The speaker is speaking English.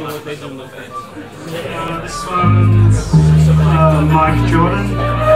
see what they do with it. Uh, this one's uh, Mike Jordan.